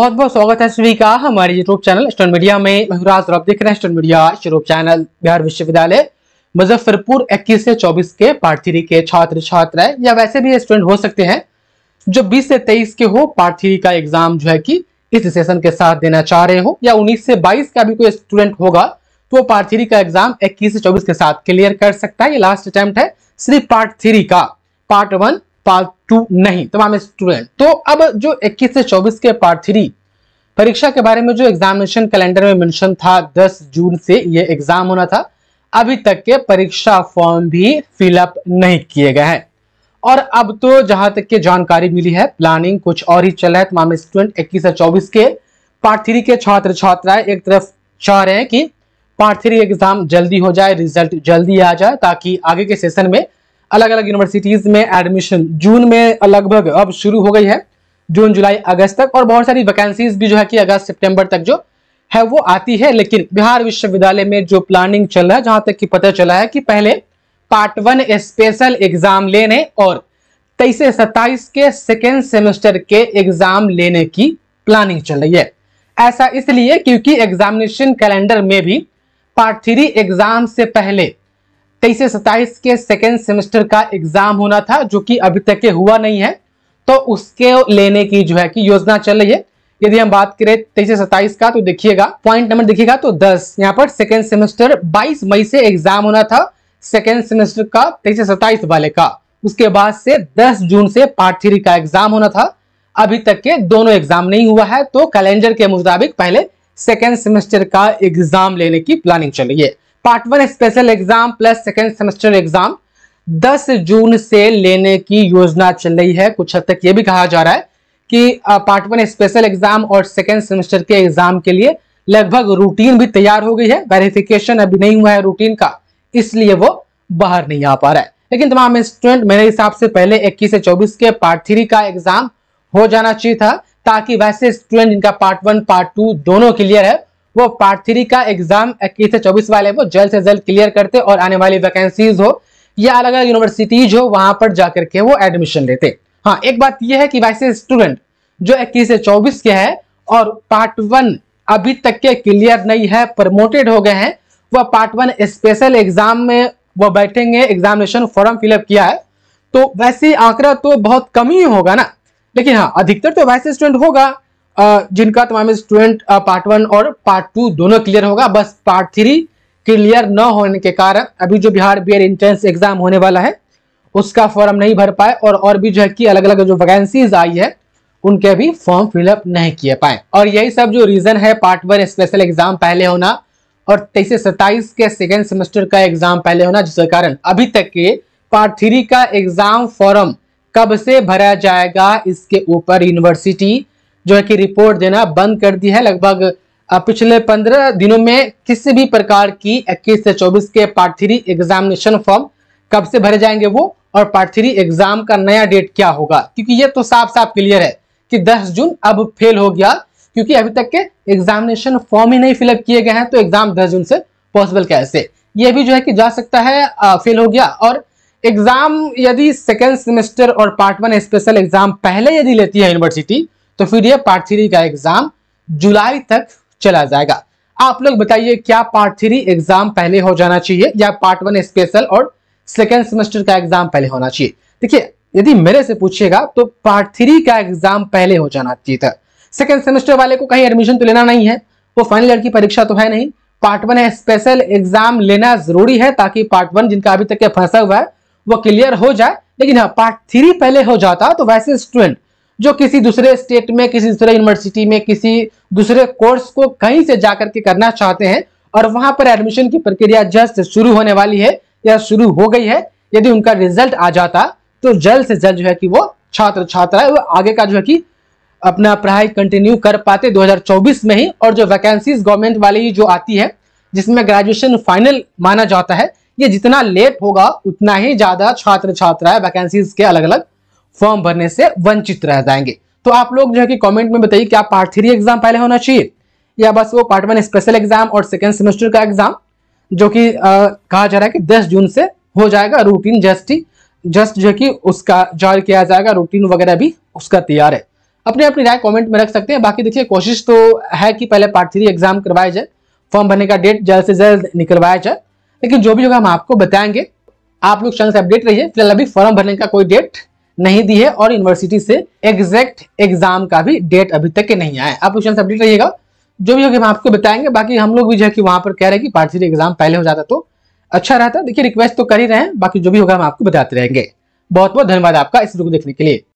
बहुत बहुत स्वागत है सभी का हमारे यूट्यूब चैनल स्टोन मीडिया में। महराज और आप देख रहे हैं stone media YouTube channel Bihar विश्वविद्यालय, मुजफ्फरपुर 21 से 24 के पार्ट थ्री के छात्र छात्र है या वैसे भी स्टूडेंट हो सकते हैं, जो 20 से 23 के हो पार्ट थ्री का एग्ज़ाम जो है कि इस सेशन के साथ देना चाह रहे हो, या 19 से 22 का भी कोई स्टूडेंट होगा तो वो पार्ट थ्री का एग्ज़ाम 21 से 24 के साथ क्लियर कर सकता है। ये लास्ट अटेम्प्ट है सिर्फ़ पार्ट थ्री का। पार्ट वन पार्ट टू नहीं तमाम स्टूडेंट तो अब जो 21 से 24 के पार्ट थ्री परीक्षा के बारे में जो एग्जामिनेशन कैलेंडर में मेंशन था 10 जून से ये एग्ज़ाम होना था, अभी तक के परीक्षा फॉर्म भी फिलअप नहीं किए गए हैं। और अब तो जहाँ तक के जानकारी मिली है प्लानिंग कुछ और ही चल रहा है तमाम स्टूडेंट इक्कीस से चौबीस के पार्ट थ्री के छात्र छात्राएँ एक तरफ़ चाह रहे हैं कि पार्ट थ्री एग्ज़ाम जल्दी हो जाए रिज़ल्ट जल्दी आ जाए, ताकि आगे के सेशन में अलग अलग यूनिवर्सिटीज में एडमिशन जून में लगभग अब शुरू हो गई है। जून, जुलाई, अगस्त तक और बहुत सारी वैकेंसीज भी जो है कि अगस्त, सितंबर तक जो है वो आती है। लेकिन बिहार विश्वविद्यालय में जो प्लानिंग चल रहा है, जहाँ तक कि पता चला है कि पहले पार्ट वन स्पेशल एग्ज़ाम लेने और तेईस से सत्ताईस के सेकेंड सेमेस्टर के एग्ज़ाम लेने की प्लानिंग चल रही है। ऐसा इसलिए क्योंकि एग्जामिनेशन कैलेंडर में भी पार्ट थ्री एग्ज़ाम से पहले तेईस से सत्ताईस के सेकेंड सेमेस्टर का एग्ज़ाम होना था, जो कि अभी तक के हुआ नहीं है। तो उसके लेने की जो है कि योजना चल रही है। यदि हम बात करें तेईस से सत्ताईस का तो देखिएगा पॉइंट नंबर देखिएगा तो दस। यहाँ पर सेकेंड सेमेस्टर बाईस मई से एग्ज़ाम होना था सेकेंड सेमेस्टर का तेईस से सत्ताईस वाले का। उसके बाद से दस जून से पार्ट थ्री का एग्ज़ाम होना था। अभी तक के दोनों एग्ज़ाम नहीं हुआ है तो कैलेंडर के मुताबिक पहले सेकेंड सेमेस्टर का एग्ज़ाम लेने की प्लानिंग चल रही है। Part one special exam plus second semester exam. 10 June से लेने की योजना चल रही है। कुछ हद तक ये भी कहा जा रहा है कि पार्ट वन स्पेशल एग्ज़ाम और सेकेंड सेमेस्टर के एग्ज़ाम के लिए लगभग रूटीन भी तैयार हो गई है। वेरिफिकेशन अभी नहीं हुआ है रूटीन का, इसलिए वो बाहर नहीं आ पा रहा है। लेकिन तमाम स्टूडेंट, मेरे हिसाब से पहले 21 से 24 के पार्ट थ्री का एग्ज़ाम हो जाना चाहिए था, ताकि वैसे स्टूडेंट जिनका पार्ट वन, पार्ट टू दोनों क्लियर है वो पार्ट थ्री का एग्ज़ाम इक्कीस से चौबीस वाले वो जल्द से जल्द क्लियर करते और आने वाली वैकेंसीज हो, या अलग अलग यूनिवर्सिटीज हो, वहाँ पर जाकर के वो एडमिशन लेते हाँ। एक बात यह है कि वैसे स्टूडेंट जो इक्कीस से चौबीस के हैं और पार्ट वन अभी तक के क्लियर नहीं है प्रमोटेड हो गए हैं वह पार्ट वन स्पेशल एग्ज़ाम में वह बैठेंगे एग्जामिनेशन फॉर्म फिलअप किया है तो वैसे आंकड़ा तो बहुत कम ही होगा ना। लेकिन हाँ अधिकतर तो वैसे स्टूडेंट होगा। जिनका तमाम स्टूडेंट पार्ट वन और पार्ट टू दोनों क्लियर होगा। बस पार्ट थ्री क्लियर न होने के कारण अभी जो बिहार बी एंट्रेंस एग्ज़ाम होने वाला है, उसका फॉर्म नहीं भर पाए और और भी जो है कि अलग अलग जो वैकेंसीज आई है, उनके भी फॉर्म फिलअप नहीं किए पाए। और यही सब जो रीजन है पार्ट वन स्पेशल एग्ज़ाम पहले होना और तेईस से सत्ताईस के सेकेंड सेमेस्टर का एग्ज़ाम पहले होना, जिसके कारण अभी तक के पार्ट थ्री का एग्ज़ाम फॉर्म कब से भरा जाएगा, इसके ऊपर यूनिवर्सिटी जो है कि रिपोर्ट देना बंद कर दी है। लगभग पिछले पंद्रह दिनों में किसी भी प्रकार की इक्कीस से चौबीस के पार्ट थ्री एग्जामिनेशन फॉर्म कब से भरे जाएँगे वो और पार्ट थ्री एग्ज़ाम का नया डेट क्या होगा? क्योंकि ये तो साफ़ साफ़ क्लियर है कि 10 जून अब फेल हो गया क्योंकि अभी तक के एग्जामिनेशन फॉर्म ही नहीं फिलअप किए गए हैं तो एग्ज़ाम 10 जून से पॉसिबल कैसे? ये भी जो है कि जा सकता है आ, फेल हो गया और एग्ज़ाम यदि सेकेंड सेमेस्टर और पार्ट वन स्पेशल एग्ज़ाम पहले यदि लेती है यूनिवर्सिटी तो फिर ये पार्ट थ्री का एग्ज़ाम जुलाई तक चला जाएगा। आप लोग बताइए, क्या पार्ट थ्री एग्ज़ाम पहले हो जाना चाहिए या पार्ट वन स्पेशल और सेकेंड सेमेस्टर का एग्ज़ाम पहले होना चाहिए? देखिए, यदि मेरे से पूछिएगा तो पार्ट थ्री का एग्ज़ाम पहले हो जाना चाहिए था। सेकेंड सेमेस्टर वाले को कहीं एडमिशन तो लेना नहीं है। वो फाइनल ईयर की परीक्षा तो है नहीं। पार्ट वन स्पेशल एग्ज़ाम लेना ज़रूरी है ताकि पार्ट वन जिनका अभी तक फंसा हुआ है, वो क्लियर हो जाए। लेकिन हाँ पार्ट थ्री पहले हो जाता तो वैसे स्टूडेंट जो किसी दूसरे स्टेट में, किसी दूसरे यूनिवर्सिटी में, किसी दूसरे कोर्स को कहीं से जाकर के करना चाहते हैं और वहाँ पर एडमिशन की प्रक्रिया जस्ट शुरू होने वाली है या शुरू हो गई है, यदि उनका रिज़ल्ट आ जाता तो जल्द से जल्द जो है कि वो छात्र छात्रा वो आगे का जो है कि अपना पढ़ाई कंटिन्यू कर पाते 2024 में ही और जो वैकेंसीज गवर्नमेंट वाली जो आती है, जिसमें ग्रेजुएशन फाइनल माना जाता है, ये जितना लेट होगा, उतना ही ज़्यादा छात्र छात्राएँ वैकेंसीज के अलग अलग फॉर्म भरने से वंचित रह जाएँगे। तो आप लोग जो है कि कमेंट में बताइए क्या पार्ट थ्री एग्ज़ाम पहले होना चाहिए, या बस वो पार्ट वन स्पेशल एग्ज़ाम और सेकेंड सेमेस्टर का एग्ज़ाम जो कि कहा जा रहा है कि 10 जून से हो जाएगा रूटीन जस्ट ही जस्ट जो कि उसका जारी किया जाएगा रूटीन वगैरह भी उसका तैयार है। अपनी अपनी राय कमेंट में रख सकते हैं। बाकी देखिए, कोशिश तो है कि पहले पार्ट थ्री एग्ज़ाम करवाया जाए, फॉर्म भरने का डेट जल्द से जल्द निकलवाया जाए, लेकिन जो भी होगा हम आपको बताएँगे। आप लोग चैनल से अपडेट रहिए। फ़िलहाल अभी फॉर्म भरने का कोई डेट नहीं दी है और यूनिवर्सिटी से एग्जैक्ट एग्ज़ाम का भी डेट अभी तक के नहीं आया आप क्वेश्चन अपडेट रहिएगा जो भी होगा हम आपको बताएँगे। बाकी हम लोग भी जो है कि वहाँ पर कह रहे हैं कि पार्ट थ्री एग्ज़ाम पहले हो जाता तो अच्छा रहता। देखिए रिक्वेस्ट तो कर ही रहे हैं। बाकी जो भी होगा हम आपको बताते रहेंगे। बहुत बहुत धन्यवाद आपका इस वीडियो को देखने के लिए।